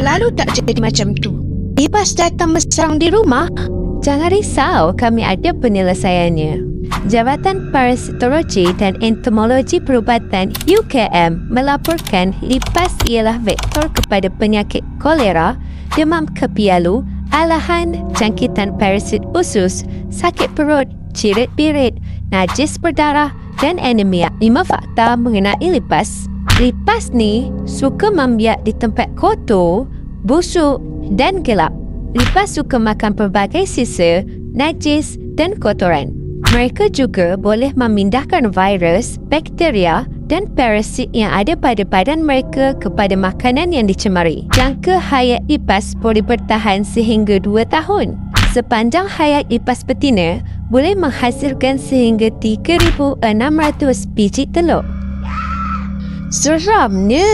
selalu tak jadi macam tu. Lipas datang berserang di rumah, Jangan risau, kami ada penyelesaiannya. Jabatan Parasitologi dan Entomologi Perubatan UKM melaporkan lipas ialah vektor kepada penyakit kolera, demam kepialu, alahan, jangkitan parasit usus, sakit perut, cirit birit, najis berdarah dan anemia. Lima fakta mengenai lipas. Lipas ni suka membiak di tempat kotor, busuk dan gelap. Lipas suka makan pelbagai sisa, najis dan kotoran. Mereka juga boleh memindahkan virus, bakteria dan parasit yang ada pada badan mereka kepada makanan yang dicemari. Jangka hayat lipas boleh bertahan sehingga 2 tahun. Sepanjang hayat lipas betina boleh menghasilkan sehingga 3,600 biji telur. seramnya.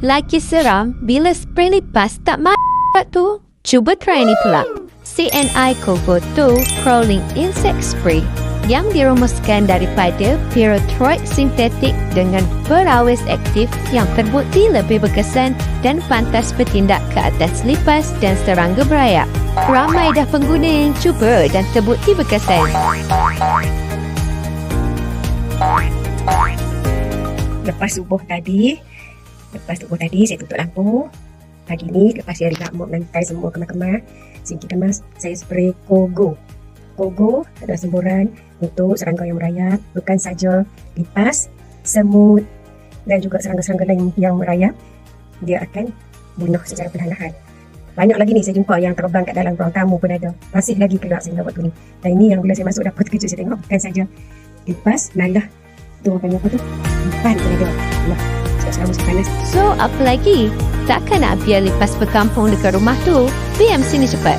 Lagi seram bila spray lipas tak masak tu. Cuba try ni pula. CNI Coco 2 Crawling Insect Spray yang dirumuskan daripada pyrethroid sintetik dengan perawis aktif yang terbukti lebih berkesan dan pantas bertindak ke atas lipas dan serangga berayap. Ramai dah pengguna yang cuba dan terbukti berkesan. Lepas subuh tadi, lepas subuh tadi saya tutup lampu. Pagi ni lepas saya gamuk lantai semua kemar-kemar, sini kemas saya spray Kogo. Kogo adalah semburan untuk serangga yang merayap, bukan saja lipas, semut dan juga serangga-serangga lain yang merayap. Dia akan bunuh secara perlahan-lahan. Banyak lagi ni saya jumpa yang terbang kat dalam ruang tamu pun ada. Masih lagi keluar sehingga waktu ni. Dan ini yang bila saya masuk dapur terkejut saya tengok bukan saja lipas, nalah. Tu apa apa tu? Lipan pun ada. Nah, saya selalu panas. So, apa lagi? Takkan nak biar lipas berkampung dekat rumah tu? PM sini cepat.